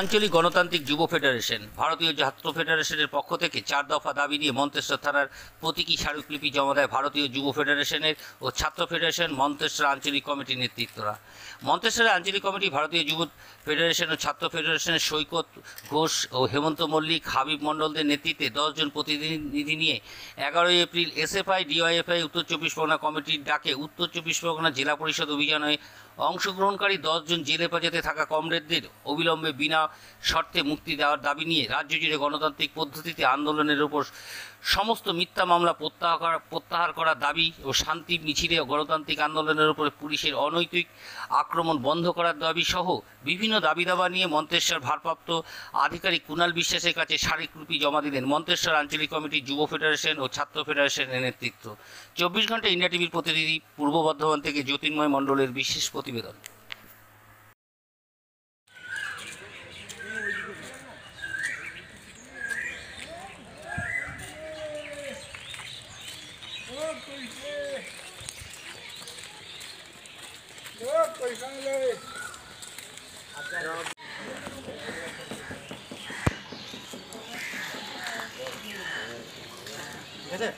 আঞ্চলিক গণতান্ত্রিক যুব ফেডারেশন, ভারতীয় ছাত্র ফেডারেশনের পক্ষ থেকে চার দফা দাবি নিয়ে মন্তেশ্বর থানার প্রতীকী স্মারকলিপি জমা দেয় ভারতীয় যুব ফেডারেশনের ও ছাত্র ফেডারেশন, মন্তেশ্বর আঞ্চলিক কমিটির নেতৃত্বরা। মন্তেশ্বরের আঞ্চলিক কমিটি, ভারতীয় যুব ফেডারেশন ও ছাত্র ফেডারেশনের সৈকত ঘোষ ও হেমন্ত মল্লিক, হাবিব মণ্ডলদের নেতৃত্বে দশজন প্রতিনিধি নিয়ে এগারোই এপ্রিল এসএফআই, ডিওয়াইএফআই, উত্তর চব্বিশ পরগনা কমিটির ডাকে উত্তর চব্বিশ পরগনা জেলা পরিষদ অভিযানে অংশগ্রহণকারী দশজন জেলে হেফাজতে থাকা কমরেডদের অবিলম্বে বিনা শর্তে মুক্তি দেওয়ার দাবি নিয়ে রাজ্য জুড়ে গণতান্ত্রিক পদ্ধতিতে আন্দোলনের ওপর সমস্ত মিথ্যা মামলা প্রত্যাহার করা, প্রত্যাহার করার দাবি ও শান্তি মিছিলে গণতান্ত্রিক আন্দোলনের উপরে পুলিশের অনৈতিক আক্রমণ বন্ধ করার দাবি সহ বিভিন্ন দাবি দাবা নিয়ে মন্তেশ্বর ভারপ্রাপ্ত আধিকারিক কুণাল বিশ্বাসের কাছে স্মারকলিপি জমা দিলেন মন্তেশ্বর আঞ্চলিক কমিটি যুব ফেডারেশন ও ছাত্র ফেডারেশনের নেতৃত্ব। চব্বিশ ঘণ্টা ইন্ডিয়া টিভির প্রতিনিধি, পূর্ব বর্ধমান থেকে জ্যোতির্ময় মণ্ডলের বিশেষ প্রতিবেদন। Yes, sir.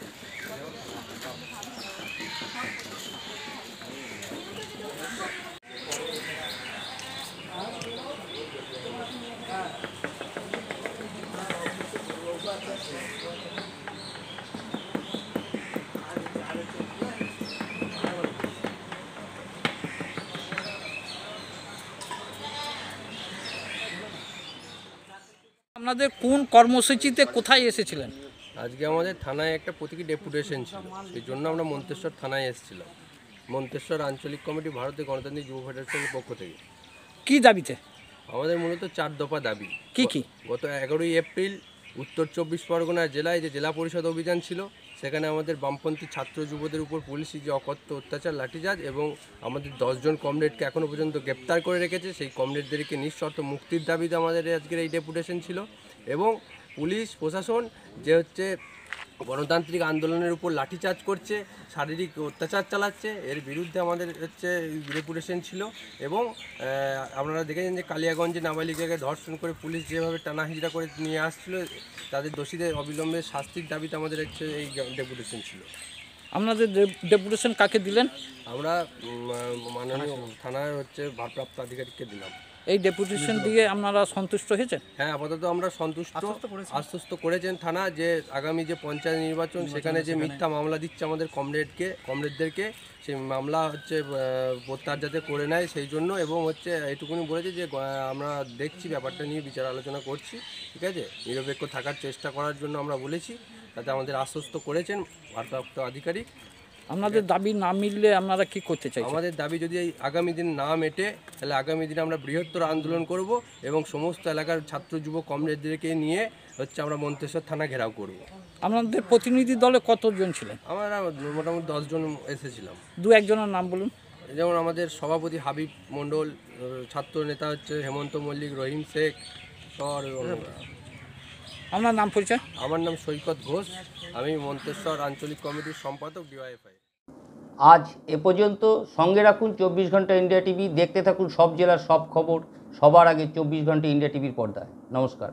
আপনাদের কোন কর্মসূচিতে কোথায় এসেছিলেন? আজকে আমাদের থানায় একটা প্রতীকী ডেপুটেশন ছিল সেই জন্য আমরা মন্তেশ্বর থানায় এসেছিলাম। মন্তেশ্বর আঞ্চলিক কমিটি ভারতীয় গণতান্ত্রিক যুব ফেডারেশনের পক্ষ থেকে। কি দাবিতে? আমাদের মূলত চার দফা দাবি। কি কি? গত এগারোই এপ্রিল উত্তর চব্বিশ পরগনা জেলায় যে জেলা পরিষদ অভিযান ছিল সেখানে আমাদের বামপন্থী ছাত্র যুবদের উপর পুলিশি যে অকথ্য অত্যাচার লাঠিচার্জ এবং আমাদের দশজন কমরেডকে এখনও পর্যন্ত গ্রেপ্তার করে রেখেছে, সেই কমরেডদেরকে নিঃশর্ত মুক্তির দাবিতে আমাদের আজকের এই ডেপুটেশন ছিল এবং পুলিশ, প্রশাসন যে হচ্ছে গণতান্ত্রিক আন্দোলনের উপর লাঠিচার্জ করছে শারীরিক অত্যাচার চালাচ্ছে এর বিরুদ্ধে আমাদের হচ্ছে ডেপুটেশন ছিল এবং আপনারা দেখেছেন যে কালিয়াগঞ্জে নাবালিকাকে ধর্ষণ করে পুলিশ যেভাবে টানা হিজড়া করে নিয়ে আসছিল তাদের দোষীদের অবিলম্বে শাস্তির দাবিতে আমাদের হচ্ছে এই ডেপুটেশন ছিল। আপনাদের ডেপুটেশন কাকে দিলেন? আমরা মাননীয় থানার হচ্ছে ভারপ্রাপ্ত আধিকারিককে দিলাম। এই ডেপুটেশন দিয়ে আপনারা সন্তুষ্ট হয়েছেন? হ্যাঁ আপাতত আমরা সন্তুষ্ট আশ্বস্ত করেছেন? থানা যে আগামী যে পঞ্চায়েত নির্বাচন সেখানে যে মিথ্যা মামলা দিচ্ছে আমাদের কমরেডকে কমরেডদেরকে সেই মামলা হচ্ছে প্রত্যাহার যাতে করে নেয় সেই জন্য এবং হচ্ছে এটুকুনি বলেছে যে আমরা দেখছি ব্যাপারটা নিয়ে বিচার আলোচনা করছি ঠিক আছে? নিরপেক্ষ থাকার চেষ্টা করার জন্য আমরা বলেছি তাতে আমাদের আশ্বস্ত করেছেন ভারপ্রাপ্ত আধিকারিক। আপনাদের দাবি না মিললে আপনারা কি করতে চাইছেন? আমাদের দাবি যদি এই আগামী দিন না মেটে তাহলে আগামী দিনে আমরা বৃহত্তর আন্দোলন করব এবং সমস্ত এলাকার ছাত্র যুব কমরেডদেরকে নিয়ে হচ্ছে আমরা মন্তেশ্বর থানা ঘেরাও করব। আপনাদের প্রতিনিধি দলে কতজন ছিলেন? আমরা মোটামুটি দশজন এসেছিলাম। দু একজনের নাম বলুন। যেমন আমাদের সভাপতি হাবিব মণ্ডল ছাত্র নেতা হচ্ছে হেমন্ত মল্লিক রহিম শেখ সর আপনার নাম পরিচয়? আমার নাম সৈকত ঘোষ। আমি মন্তেশ্বর আঞ্চলিক কমিটির সম্পাদক ডিওয়াইএফআই আজ এ পর্যন্ত সঙ্গে রাখুন চব্বিশ ঘণ্টা ইন্ডিয়া টিভি। দেখতে থাকুন সব জেলার সব খবর। সবার আগে চব্বিশ ঘণ্টা ইন্ডিয়া টিভির পর্দায়। নমস্কার।